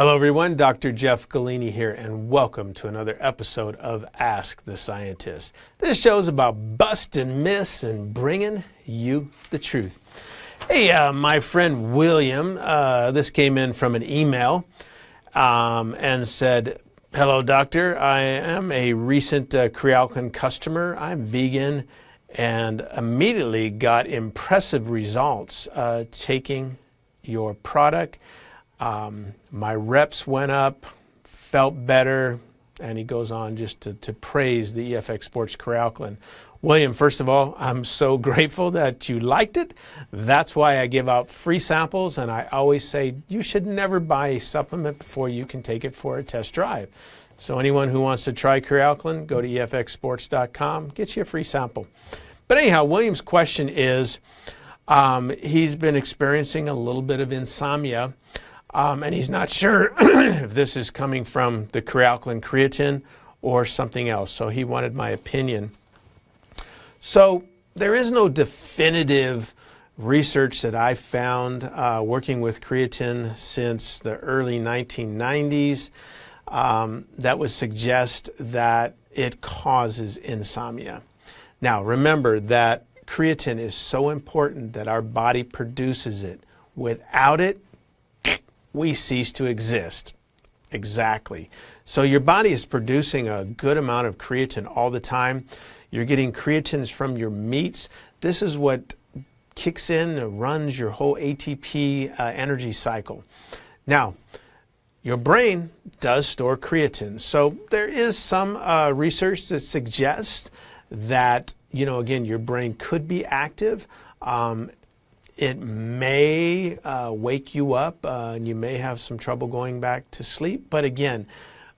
Hello, everyone. Dr. Jeff Golini here, and welcome to another episode of Ask the Scientist. This show is about busting myths and bringing you the truth. Hey, uh, my friend William, uh, this came in from an email um, and said, Hello, doctor. I am a recent uh, customer. I'm vegan and immediately got impressive results uh, taking your product. Um, my reps went up, felt better, and he goes on just to, to praise the EFX Sports Kre-Alkalyn. William, first of all, I'm so grateful that you liked it. That's why I give out free samples, and I always say you should never buy a supplement before you can take it for a test drive. So anyone who wants to try Kre-Alkalyn, go to efxsports.com, get you a free sample. But anyhow, William's question is, um, he's been experiencing a little bit of insomnia. Um, and he's not sure if this is coming from the Kre-Alkalyn creatine or something else. So he wanted my opinion. So there is no definitive research that I found uh, working with creatine since the early 1990s um, that would suggest that it causes insomnia. Now, remember that creatine is so important that our body produces it. Without it, we cease to exist. Exactly. So your body is producing a good amount of creatine all the time. You're getting creatines from your meats. This is what kicks in runs your whole ATP uh, energy cycle. Now, your brain does store creatine. So there is some uh, research that suggests that, you know, again, your brain could be active. Um, it may uh, wake you up uh, and you may have some trouble going back to sleep. But again,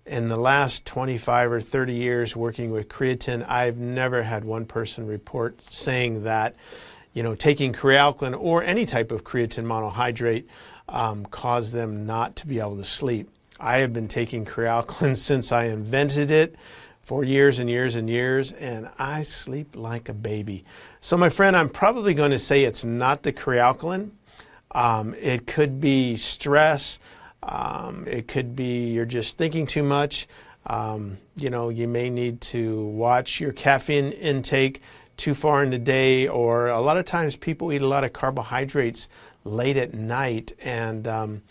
in the last 25 or 30 years working with creatine, I've never had one person report saying that, you know, taking Kre-Alkalyn or any type of creatine monohydrate um, caused them not to be able to sleep. I have been taking Kre-Alkalyn since I invented it for years and years and years, and I sleep like a baby. So, my friend, I'm probably going to say it's not the Kre-Alkalyn. Um, it could be stress. Um, it could be you're just thinking too much. Um, you know, you may need to watch your caffeine intake too far in the day, or a lot of times people eat a lot of carbohydrates late at night, and um,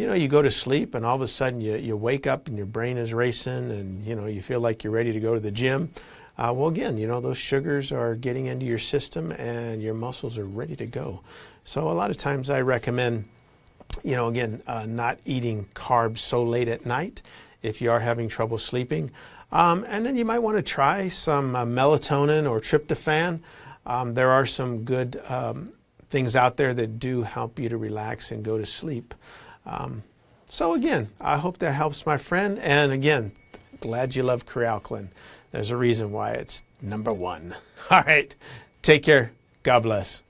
you know, you go to sleep and all of a sudden you, you wake up and your brain is racing and, you know, you feel like you're ready to go to the gym. Uh, well, again, you know, those sugars are getting into your system and your muscles are ready to go. So a lot of times I recommend, you know, again, uh, not eating carbs so late at night if you are having trouble sleeping. Um, and then you might want to try some uh, melatonin or tryptophan. Um, there are some good um, things out there that do help you to relax and go to sleep. Um, so again, I hope that helps my friend. And again, glad you love Kre-Alkalyn. There's a reason why it's number one. All right. Take care. God bless.